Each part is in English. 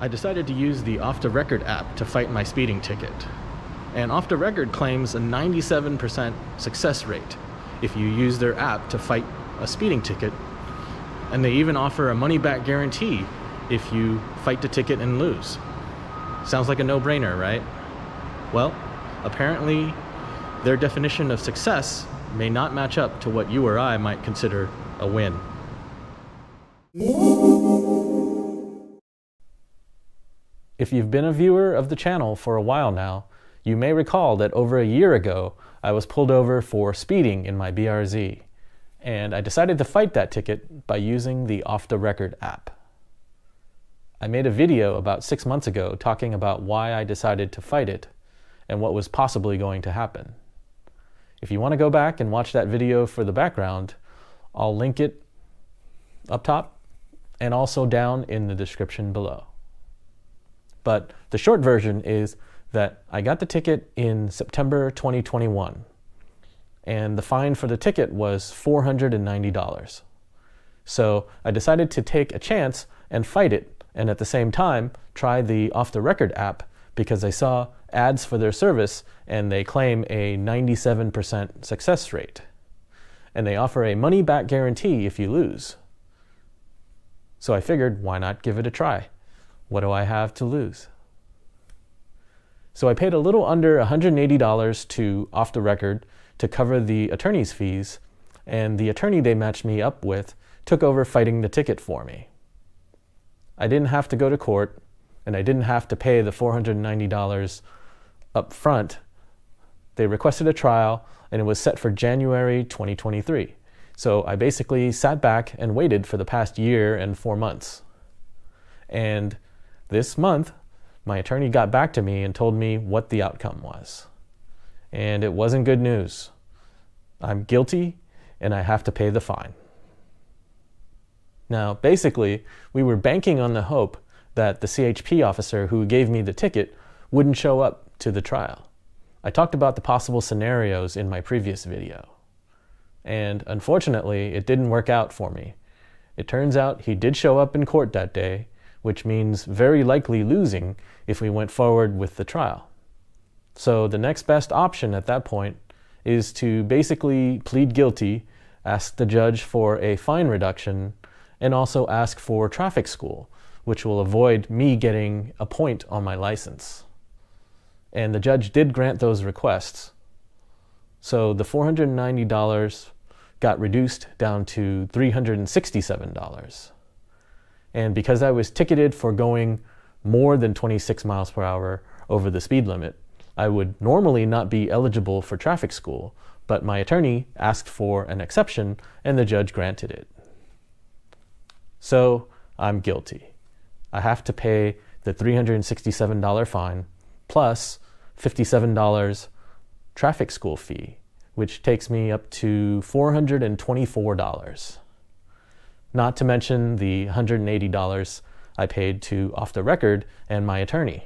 I decided to use the Off the Record app to fight my speeding ticket. And Off the Record claims a 97% success rate if you use their app to fight a speeding ticket. And they even offer a money back guarantee if you fight the ticket and lose. Sounds like a no brainer, right? Well, apparently, their definition of success may not match up to what you or I might consider a win. If you've been a viewer of the channel for a while now, you may recall that over a year ago, I was pulled over for speeding in my BRZ, and I decided to fight that ticket by using the Off the Record app. I made a video about six months ago talking about why I decided to fight it and what was possibly going to happen. If you want to go back and watch that video for the background, I'll link it up top and also down in the description below. But the short version is that I got the ticket in September 2021, and the fine for the ticket was $490. So I decided to take a chance and fight it, and at the same time, try the Off the Record app because I saw ads for their service and they claim a 97% success rate. And they offer a money back guarantee if you lose. So I figured, why not give it a try? What do I have to lose? So I paid a little under $180 to Off the Record to cover the attorney's fees, and the attorney they matched me up with took over fighting the ticket for me. I didn't have to go to court, and I didn't have to pay the $490 up front. They requested a trial, and it was set for January 2023. So I basically sat back and waited for the past year and four months. And this month, my attorney got back to me and told me what the outcome was. And it wasn't good news. I'm guilty and I have to pay the fine. Now, basically, we were banking on the hope that the CHP officer who gave me the ticket wouldn't show up to the trial. I talked about the possible scenarios in my previous video. And unfortunately, it didn't work out for me. It turns out he did show up in court that day which means very likely losing if we went forward with the trial. So the next best option at that point is to basically plead guilty, ask the judge for a fine reduction, and also ask for traffic school, which will avoid me getting a point on my license. And the judge did grant those requests. So the $490 got reduced down to $367. And because I was ticketed for going more than 26 miles per hour over the speed limit, I would normally not be eligible for traffic school, but my attorney asked for an exception and the judge granted it. So I'm guilty. I have to pay the $367 fine plus $57 traffic school fee, which takes me up to $424 not to mention the $180 I paid to Off the Record and my attorney.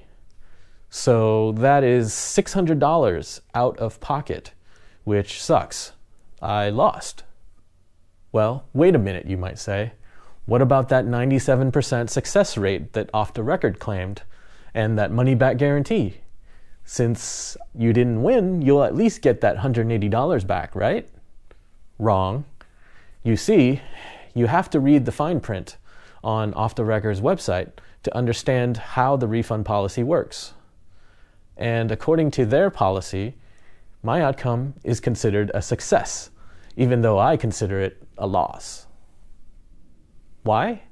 So that is $600 out of pocket, which sucks. I lost. Well, wait a minute, you might say. What about that 97% success rate that Off the Record claimed and that money back guarantee? Since you didn't win, you'll at least get that $180 back, right? Wrong. You see, you have to read the fine print on Off the Record's website to understand how the refund policy works. And according to their policy, my outcome is considered a success, even though I consider it a loss. Why?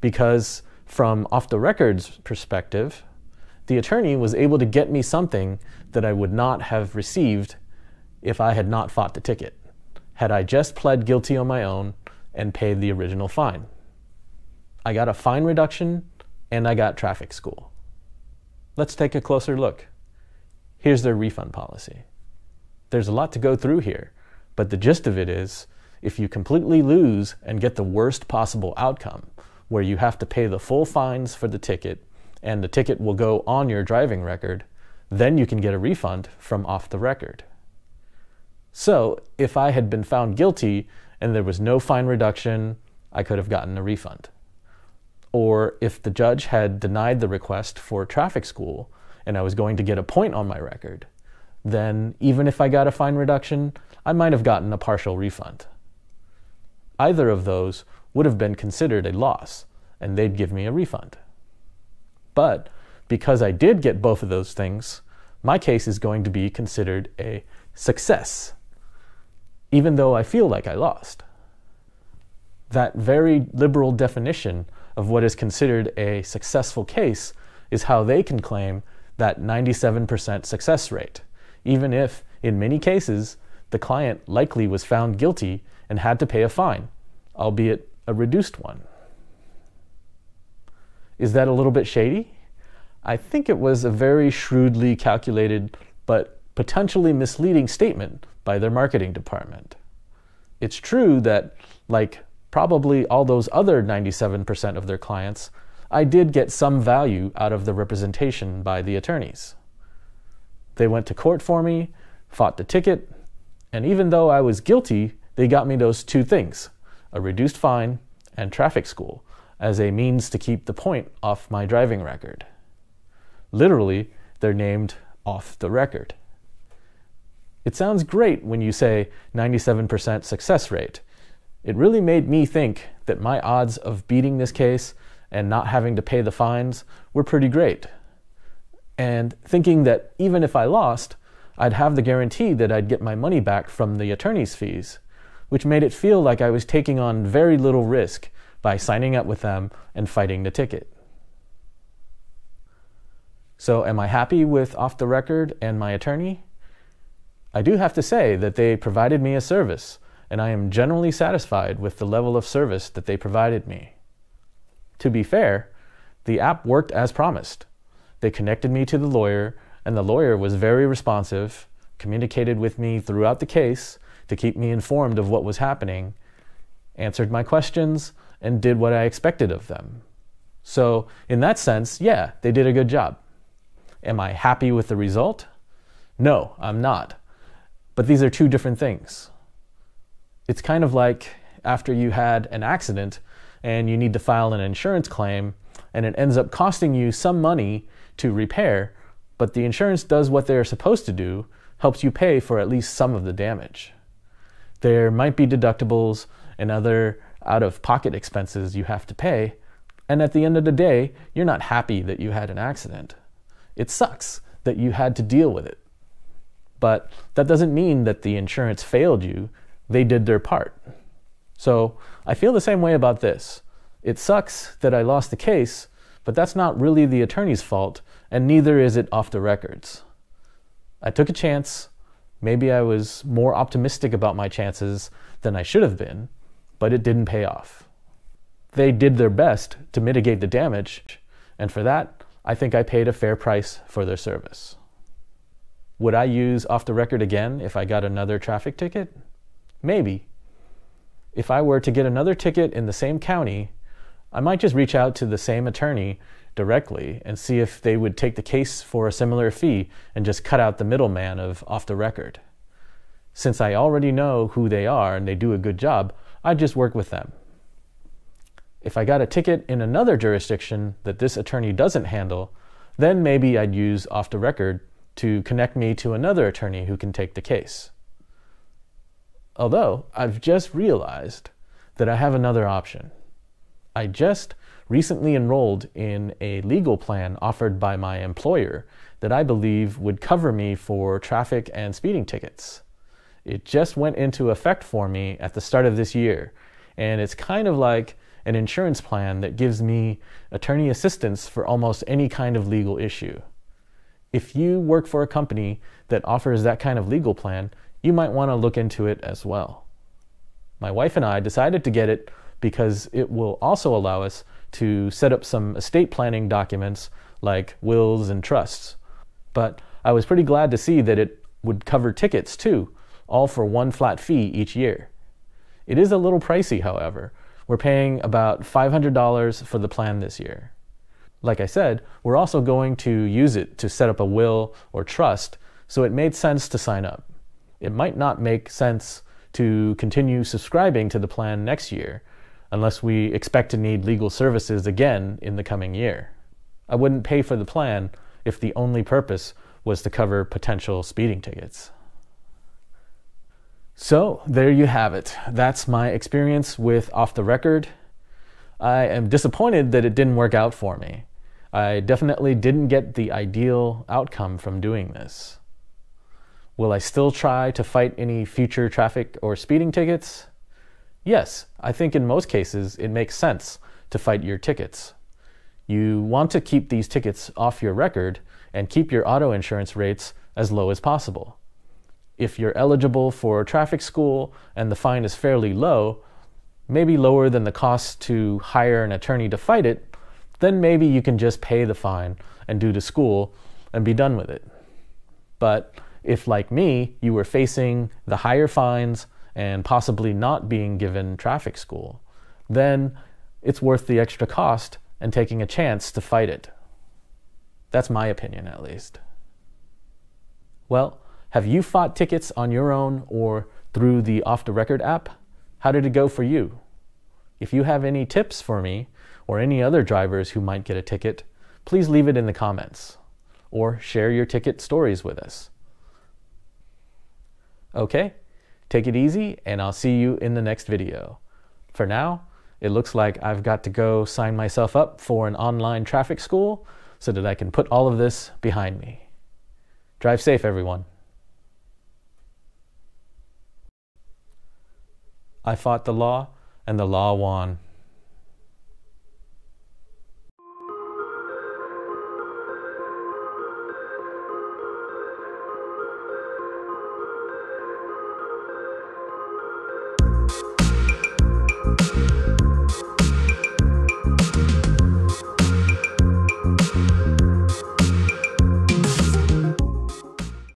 Because from Off the Record's perspective, the attorney was able to get me something that I would not have received if I had not fought the ticket. Had I just pled guilty on my own, and paid the original fine. I got a fine reduction and I got traffic school. Let's take a closer look. Here's their refund policy. There's a lot to go through here, but the gist of it is if you completely lose and get the worst possible outcome, where you have to pay the full fines for the ticket and the ticket will go on your driving record, then you can get a refund from off the record. So, if I had been found guilty and there was no fine reduction, I could have gotten a refund. or if the judge had denied the request for traffic school and I was going to get a point on my record, then even if I got a fine reduction, I might have gotten a partial refund. Either of those would have been considered a loss, and they'd give me a refund. But because I did get both of those things, my case is going to be considered a success, even though I feel like I lost. That very liberal definition of what is considered a successful case is how they can claim that 97% success rate, even if, in many cases, the client likely was found guilty and had to pay a fine, albeit a reduced one. Is that a little bit shady? I think it was a very shrewdly calculated but potentially misleading statement by their marketing department. It's true that, like probably all those other 97% of their clients, I did get some value out of the representation by the attorneys. They went to court for me, fought the ticket, and even though I was guilty, they got me those two things a reduced fine and traffic school as a means to keep the point off my driving record. Literally, they're named off the record. It sounds great when you say 97% success rate. It really made me think that my odds of beating this case and not having to pay the fines were pretty great. And thinking that even if I lost, I'd have the guarantee that I'd get my money back from the attorney's fees, which made it feel like I was taking on very little risk by signing up with them and fighting the ticket. So, am I happy with Off the Record and my attorney? I do have to say that they provided me a service, and I am generally satisfied with the level of service that they provided me. To be fair, the app worked as promised. They connected me to the lawyer, and the lawyer was very responsive, communicated with me throughout the case to keep me informed of what was happening, answered my questions, and did what I expected of them. So, in that sense, yeah, they did a good job. Am I happy with the result? No, I'm not. But these are two different things. It's kind of like after you had an accident and you need to file an insurance claim and it ends up costing you some money to repair, but the insurance does what they're supposed to do, helps you pay for at least some of the damage. There might be deductibles and other out of pocket expenses you have to pay, and at the end of the day, you're not happy that you had an accident. It sucks that you had to deal with it. But that doesn't mean that the insurance failed you, they did their part. So I feel the same way about this. It sucks that I lost the case, but that's not really the attorney's fault, and neither is it off the records. I took a chance. Maybe I was more optimistic about my chances than I should have been, but it didn't pay off. They did their best to mitigate the damage, and for that, I think I paid a fair price for their service. Would I use off the record again if I got another traffic ticket? Maybe. If I were to get another ticket in the same county, I might just reach out to the same attorney directly and see if they would take the case for a similar fee and just cut out the middleman of off the record. Since I already know who they are and they do a good job, I'd just work with them. If I got a ticket in another jurisdiction that this attorney doesn't handle, then maybe I'd use off the record to connect me to another attorney who can take the case. Although I've just realized that I have another option. I just recently enrolled in a legal plan offered by my employer that I believe would cover me for traffic and speeding tickets. It just went into effect for me at the start of this year, and it's kind of like an insurance plan that gives me attorney assistance for almost any kind of legal issue. If you work for a company that offers that kind of legal plan, you might want to look into it as well. My wife and I decided to get it because it will also allow us to set up some estate planning documents like wills and trusts. But I was pretty glad to see that it would cover tickets too, all for one flat fee each year. It is a little pricey, however, we're paying about $500 for the plan this year. Like I said, we're also going to use it to set up a will or trust, so it made sense to sign up. It might not make sense to continue subscribing to the plan next year, unless we expect to need legal services again in the coming year. I wouldn't pay for the plan if the only purpose was to cover potential speeding tickets. So, there you have it. That's my experience with Off the Record. I am disappointed that it didn't work out for me. I definitely didn't get the ideal outcome from doing this. Will I still try to fight any future traffic or speeding tickets? Yes, I think in most cases it makes sense to fight your tickets. You want to keep these tickets off your record and keep your auto insurance rates as low as possible. If you're eligible for traffic school and the fine is fairly low, maybe lower than the cost to hire an attorney to fight it, then maybe you can just pay the fine and do the school and be done with it. But if, like me, you were facing the higher fines and possibly not being given traffic school, then it's worth the extra cost and taking a chance to fight it. That's my opinion, at least. Well, have you fought tickets on your own or through the Off the Record app? How did it go for you? If you have any tips for me or any other drivers who might get a ticket, please leave it in the comments or share your ticket stories with us. Okay, take it easy and I'll see you in the next video. For now, it looks like I've got to go sign myself up for an online traffic school so that I can put all of this behind me. Drive safe, everyone. I fought the law, and the law won.